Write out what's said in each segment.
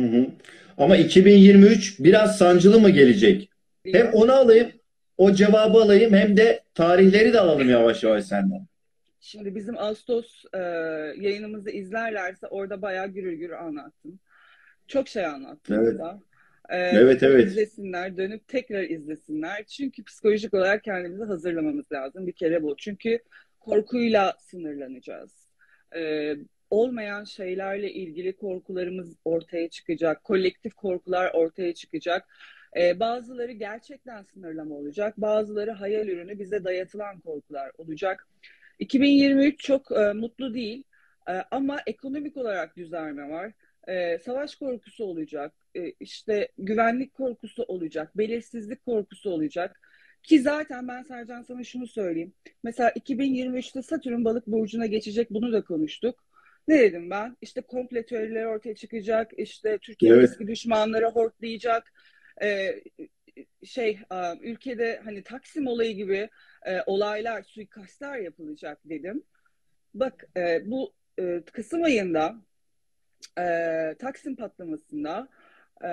Hı hı. Ama 2023 biraz sancılı mı gelecek? Hem onu alayım, o cevabı alayım hem de tarihleri de alalım yavaş yavaş senden. Şimdi bizim Ağustos e, yayınımızı izlerlerse orada bayağı gürül gürül anlattım. Çok şey anlattım Evet. orada. E, Evet, evet. izlesinler, dönüp tekrar izlesinler. Çünkü psikolojik olarak kendimizi hazırlamamız lazım. Bir kere bu. Çünkü korkuyla sınırlanacağız. E, olmayan şeylerle ilgili korkularımız ortaya çıkacak. Kolektif korkular ortaya çıkacak. E, bazıları gerçekten sınırlama olacak. Bazıları hayal ürünü bize dayatılan korkular olacak. 2023 çok e, mutlu değil E, ama ekonomik olarak düzelme var. E, savaş korkusu olacak, E, işte güvenlik korkusu olacak, belirsizlik korkusu olacak. Ki zaten ben Sercan sana şunu söyleyeyim. Mesela 2023'te Satürn balık burcuna geçecek bunu da konuştuk. Ne dedim ben? İşte komple teorileri ortaya çıkacak, işte Türkiye'nin Evet. eski düşmanları hortlayacak. E, şey e, ülkede hani Taksim olayı gibi e, olaylar, suikastlar yapılacak dedim. Bak e, bu e, Kasım ayında e, Taksim patlamasında e,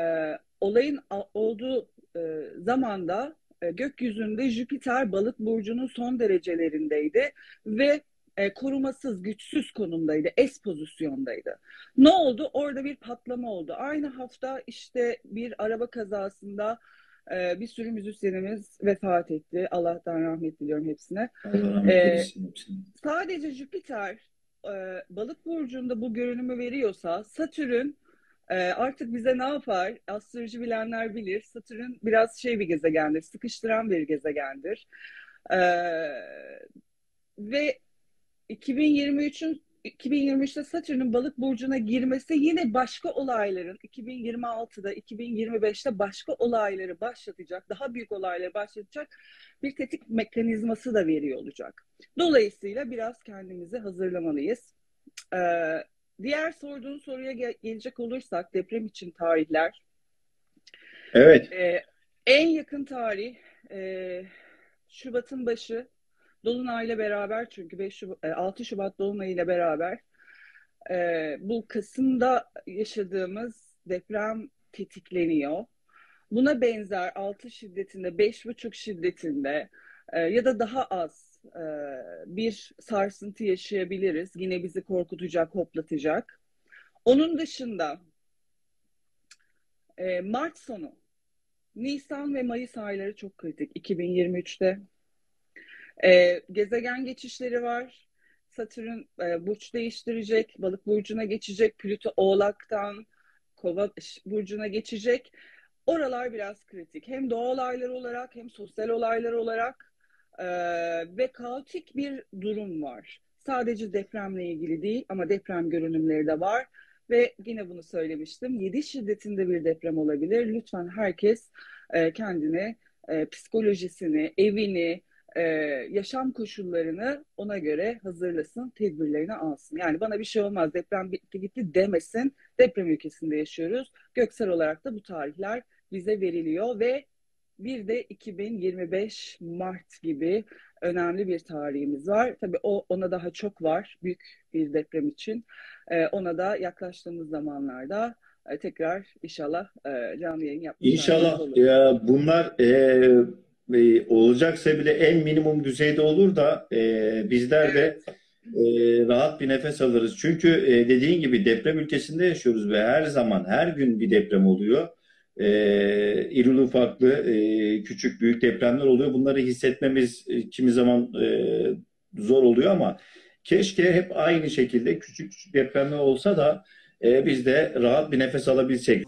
olayın olduğu e, zamanda e, gökyüzünde Jüpiter balık burcunun son derecelerindeydi ve e, korumasız, güçsüz konumdaydı, S pozisyondaydı. Ne oldu? Orada bir patlama oldu. Aynı hafta işte bir araba kazasında e, bir sürü müzisyenimiz vefat etti. Allah'tan rahmet diliyorum hepsine. Ee, hepsini. Sadece Jüpiter e, balık burcunda bu görünümü veriyorsa Satürn e, artık bize ne yapar? Astroloji bilenler bilir. Satürn biraz şey bir gezegendir, sıkıştıran bir gezegendir. E, ve 2023'ün 2023'te Satürn'ün balık burcuna girmesi yine başka olayların 2026'da 2025'te başka olayları başlatacak, daha büyük olayları başlatacak bir tetik mekanizması da veriyor olacak. Dolayısıyla biraz kendimizi hazırlamalıyız. Ee, diğer sorduğun soruya gel- gelecek olursak deprem için tarihler. Evet. Ee, en yakın tarih e, Şubat'ın başı Dolunay'la beraber çünkü 5 Şubat, e, 6 Şubat Dolunay'ıyla beraber e, bu Kasım'da yaşadığımız deprem tetikleniyor. Buna benzer 6 şiddetinde, 5,5 şiddetinde e, ya da daha az e, bir sarsıntı yaşayabiliriz. Yine bizi korkutacak, hoplatacak. Onun dışında e, Mart sonu, Nisan ve Mayıs ayları çok kritik 2023'te. E, gezegen geçişleri var. Satürn e, burç değiştirecek, balık burcuna geçecek, Plüto oğlaktan kova burcuna geçecek. Oralar biraz kritik. Hem doğa olayları olarak hem sosyal olaylar olarak e, ve kaotik bir durum var. Sadece depremle ilgili değil ama deprem görünümleri de var. Ve yine bunu söylemiştim. 7 şiddetinde bir deprem olabilir. Lütfen herkes e, kendini, e, psikolojisini, evini, e, yaşam koşullarını ona göre hazırlasın, tedbirlerini alsın. Yani bana bir şey olmaz, deprem bitti gitti demesin. Deprem ülkesinde yaşıyoruz. Göksel olarak da bu tarihler bize veriliyor ve bir de 2025 Mart gibi önemli bir tarihimiz var. Tabii o ona daha çok var büyük bir deprem için. E, ona da yaklaştığımız zamanlarda e, tekrar inşallah e, canlı yayın yapma şansımız İnşallah olur. ya bunlar e, e, olacaksa bile en minimum düzeyde olur da e, bizler de e, rahat bir nefes alırız. Çünkü e, dediğin gibi deprem ülkesinde yaşıyoruz ve her zaman her gün bir deprem oluyor. E, irili ufaklı e, küçük büyük depremler oluyor. Bunları hissetmemiz e, kimi zaman e, zor oluyor ama keşke hep aynı şekilde küçük küçük depremler olsa da e, biz de rahat bir nefes alabilsek.